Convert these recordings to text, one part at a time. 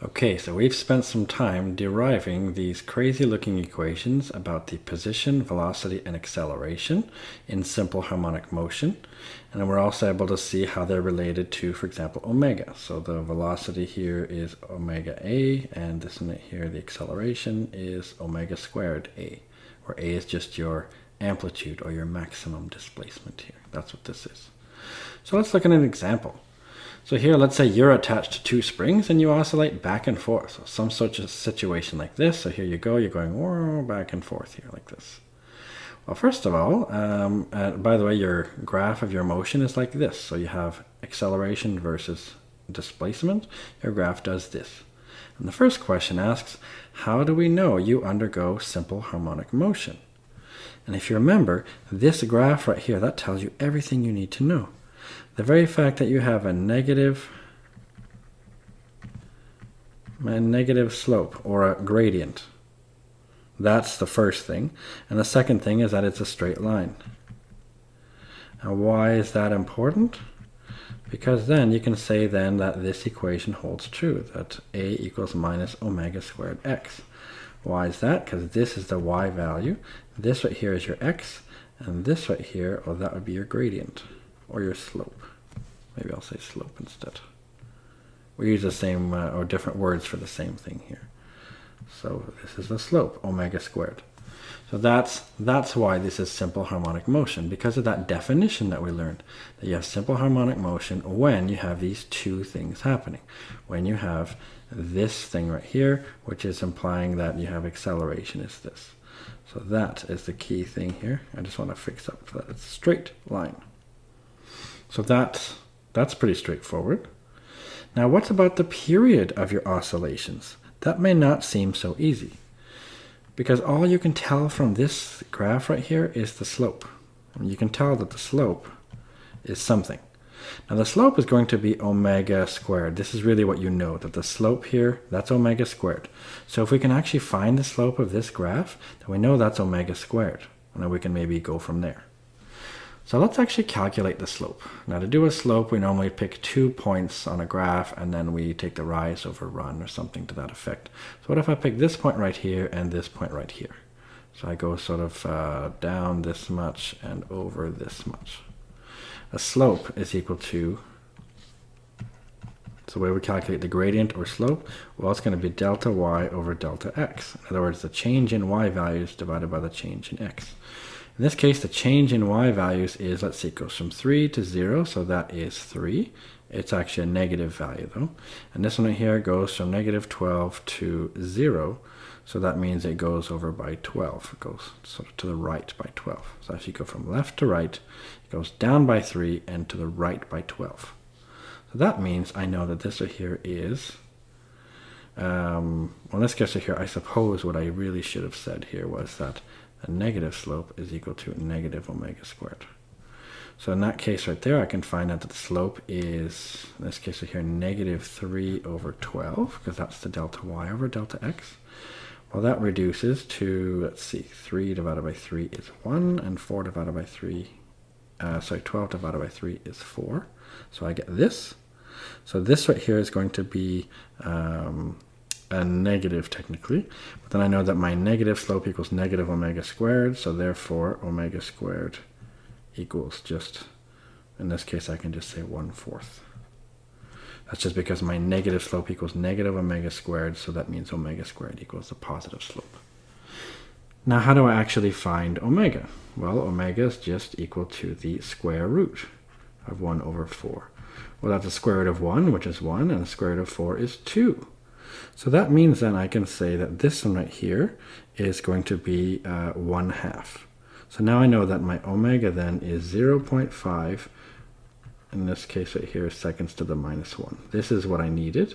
Okay, so we've spent some time deriving these crazy looking equations about the position, velocity, and acceleration in simple harmonic motion. And we're also able to see how they're related to, for example, omega. So the velocity here is omega a, and this one here, the acceleration is omega squared a, where a is just your amplitude or your maximum displacement here. That's what this is. So let's look at an example. So here, let's say you're attached to two springs and you oscillate back and forth. So some such a situation like this. So here you go, you're going back and forth here like this. Well, first of all, um, uh, by the way, your graph of your motion is like this. So you have acceleration versus displacement. Your graph does this. And the first question asks, how do we know you undergo simple harmonic motion? And if you remember, this graph right here, that tells you everything you need to know. The very fact that you have a negative, a negative slope or a gradient, that's the first thing. And the second thing is that it's a straight line. And why is that important? Because then you can say then that this equation holds true, that a equals minus omega squared x. Why is that? Because this is the y value, this right here is your x, and this right here, well, that would be your gradient or your slope. Maybe I'll say slope instead. We use the same uh, or different words for the same thing here. So this is the slope, omega squared. So that's that's why this is simple harmonic motion because of that definition that we learned that you have simple harmonic motion when you have these two things happening. When you have this thing right here, which is implying that you have acceleration is this. So that is the key thing here. I just want to fix up that it's a straight line. So that's, that's pretty straightforward. Now what about the period of your oscillations? That may not seem so easy because all you can tell from this graph right here is the slope. You can tell that the slope is something. Now the slope is going to be omega squared. This is really what you know, that the slope here, that's omega squared. So if we can actually find the slope of this graph, then we know that's omega squared. And then we can maybe go from there. So let's actually calculate the slope. Now to do a slope, we normally pick two points on a graph and then we take the rise over run or something to that effect. So what if I pick this point right here and this point right here? So I go sort of uh, down this much and over this much. A slope is equal to, so way we calculate the gradient or slope, well it's going to be delta y over delta x. In other words, the change in y values divided by the change in x. In this case, the change in y values is, let's see, it goes from 3 to 0, so that is 3. It's actually a negative value, though. And this one right here goes from negative 12 to 0, so that means it goes over by 12. It goes sort of to the right by 12. So if you go from left to right, it goes down by 3 and to the right by 12. So that means I know that this right here is, um, well, let's get to here. I suppose what I really should have said here was that a negative slope is equal to negative omega squared. So in that case right there, I can find out that the slope is, in this case right here, negative 3 over 12, because that's the delta y over delta x. Well, that reduces to, let's see, 3 divided by 3 is 1, and 4 divided by 3, uh, sorry, 12 divided by 3 is 4. So I get this. So this right here is going to be um, a negative technically, but then I know that my negative slope equals negative omega squared, so therefore omega squared equals just, in this case I can just say 1 fourth. That's just because my negative slope equals negative omega squared, so that means omega squared equals the positive slope. Now how do I actually find omega? Well, omega is just equal to the square root of 1 over 4. Well, that's the square root of 1, which is 1, and the square root of 4 is 2. So that means then I can say that this one right here is going to be uh, 1 half. So now I know that my omega then is 0 0.5, in this case right here, seconds to the minus 1. This is what I needed.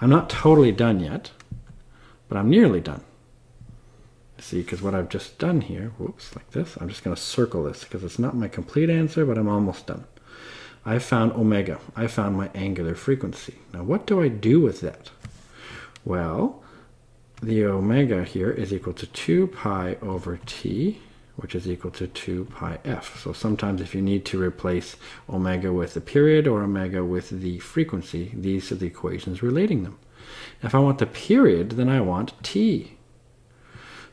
I'm not totally done yet, but I'm nearly done. See, because what I've just done here, whoops, like this, I'm just going to circle this because it's not my complete answer, but I'm almost done. I found omega. I found my angular frequency. Now what do I do with that? Well, the omega here is equal to 2 pi over t, which is equal to 2 pi f. So sometimes if you need to replace omega with the period or omega with the frequency, these are the equations relating them. If I want the period, then I want t.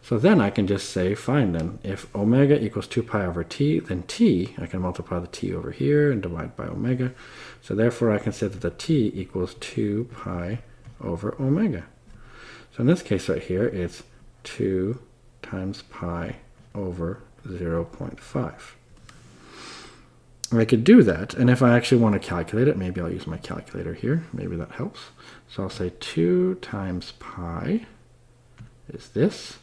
So then I can just say, fine then, if omega equals 2 pi over t, then t, I can multiply the t over here and divide by omega. So therefore I can say that the t equals 2 pi over omega. So in this case right here, it's 2 times pi over 0 0.5. I could do that, and if I actually want to calculate it, maybe I'll use my calculator here. Maybe that helps. So I'll say 2 times pi is this.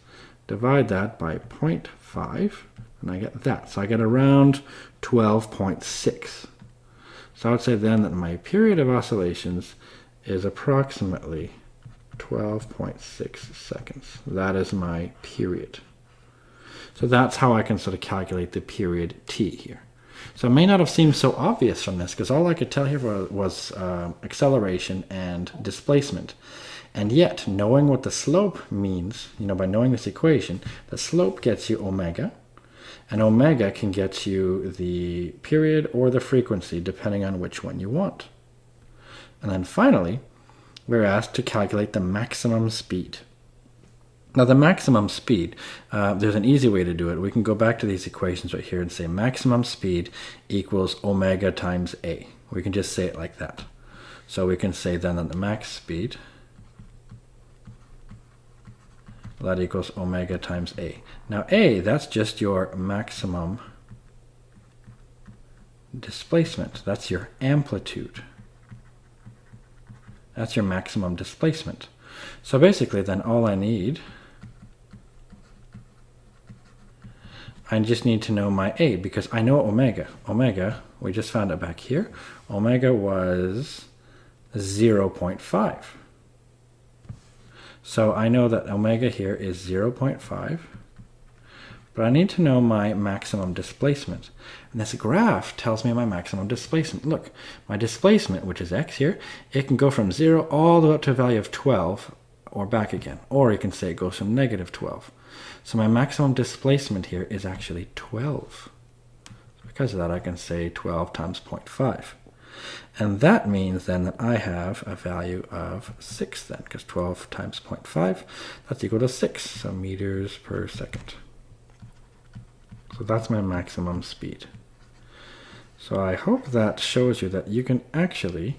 Divide that by 0.5, and I get that. So I get around 12.6. So I would say then that my period of oscillations is approximately 12.6 seconds. That is my period. So that's how I can sort of calculate the period t here. So it may not have seemed so obvious from this because all I could tell here was, uh, acceleration and displacement. And yet, knowing what the slope means, you know, by knowing this equation, the slope gets you omega, and omega can get you the period or the frequency depending on which one you want. And then finally, we're asked to calculate the maximum speed. Now the maximum speed, uh, there's an easy way to do it. We can go back to these equations right here and say maximum speed equals omega times a. We can just say it like that. So we can say then that the max speed that equals omega times a. Now a, that's just your maximum displacement. That's your amplitude. That's your maximum displacement. So basically then all I need, I just need to know my A because I know omega. Omega, we just found it back here. Omega was 0.5. So I know that omega here is 0.5, but I need to know my maximum displacement. And this graph tells me my maximum displacement. Look, my displacement, which is x here, it can go from 0 all the way up to a value of 12 or back again. Or you can say it goes from negative 12. So my maximum displacement here is actually 12. Because of that, I can say 12 times 0.5. And that means then that I have a value of 6 then, because 12 times 0.5, that's equal to 6, so meters per second. So that's my maximum speed. So I hope that shows you that you can actually,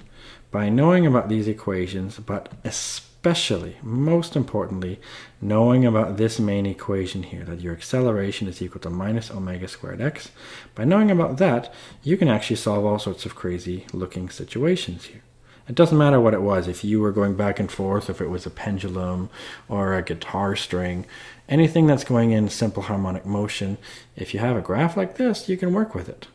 by knowing about these equations, but especially most importantly, knowing about this main equation here, that your acceleration is equal to minus omega squared x. By knowing about that, you can actually solve all sorts of crazy looking situations here. It doesn't matter what it was, if you were going back and forth, if it was a pendulum or a guitar string, anything that's going in simple harmonic motion, if you have a graph like this, you can work with it.